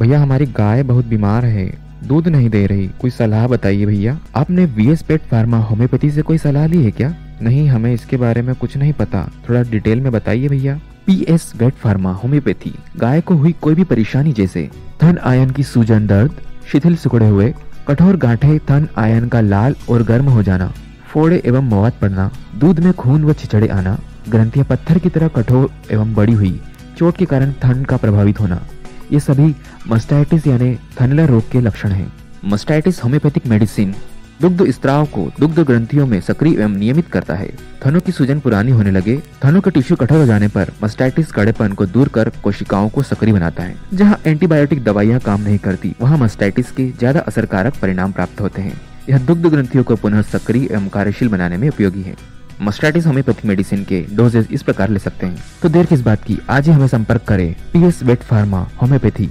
भैया, हमारी गाय बहुत बीमार है, दूध नहीं दे रही। कोई सलाह बताइए भैया। आपने वीएस पेट फार्मा होम्योपैथी से कोई सलाह ली है क्या? नहीं, हमें इसके बारे में कुछ नहीं पता। थोड़ा डिटेल में बताइए भैया। P S vet pharma homoeopathy गाय को हुई कोई भी परेशानी जैसे थन आयन की सूजन दर्द, शिथिल सिकुड़े हुए, कठोर गांठे थन आयन का लाल और गर्म हो जाना, फोड़े एवं मवाद पड़ना, दूध में खून व छिचड़े आना, ग्रंथियाँ पत्थर की तरह कठोर एवं बड़ी हुई, चोट के कारण थन का प्रभावित होना। ये सभी मस्टाइटिस यानी थनला रोग के लक्षण हैं। मस्टाइटिस होम्योपैथिक मेडिसिन दुग्ध स्त्राव को दुग्ध ग्रंथियों में सक्रिय एवं नियमित करता है। थनों की सूजन पुरानी होने लगे। थनों के टिश्यू कठोर हो जाने पर मस्टाइटिस कड़ेपन को दूर कर कोशिकाओं को सक्रिय बनाता है। जहाँ एंटीबायोटिक दवाइयाँ काम नहीं करती, वहाँ मस्टाइटिस के ज़्यादा असरकारक परिणाम प्राप्त होते हैं। यह दुग्ध ग्रंथियों को पुनः सक्रिय एवं कार्यशील बनाने में उपयोगी है। मस्टाइटिस होम्योपैथी मेडिसिन के डोजेज इस प्रकार ले सकते हैं। तो देर किस बात की? आज ही हमें संपर्क करें P S vet pharma homoeopathy.